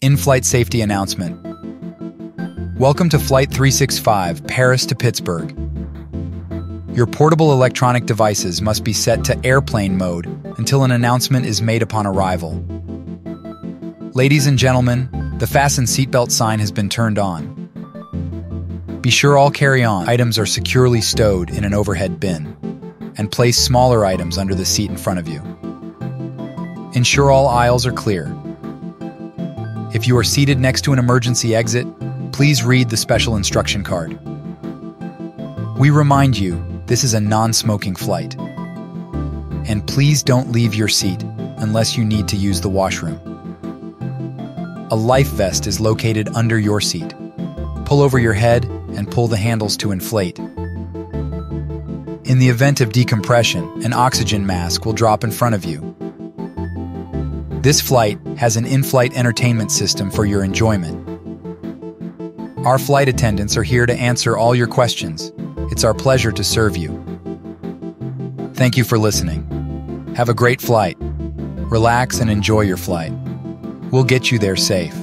In-flight safety announcement. Welcome to Flight 365, Paris to Pittsburgh. Your portable electronic devices must be set to airplane mode until an announcement is made upon arrival. Ladies and gentlemen, the fasten seatbelt sign has been turned on. Be sure all carry-on items are securely stowed in an overhead bin, and place smaller items under the seat in front of you. Ensure all aisles are clear. If you are seated next to an emergency exit, please read the special instruction card. We remind you this is a non-smoking flight. And please don't leave your seat unless you need to use the washroom. A life vest is located under your seat. Pull over your head and pull the handles to inflate. In the event of decompression, an oxygen mask will drop in front of you. This flight has an in-flight entertainment system for your enjoyment. Our flight attendants are here to answer all your questions. It's our pleasure to serve you. Thank you for listening. Have a great flight. Relax and enjoy your flight. We'll get you there safe.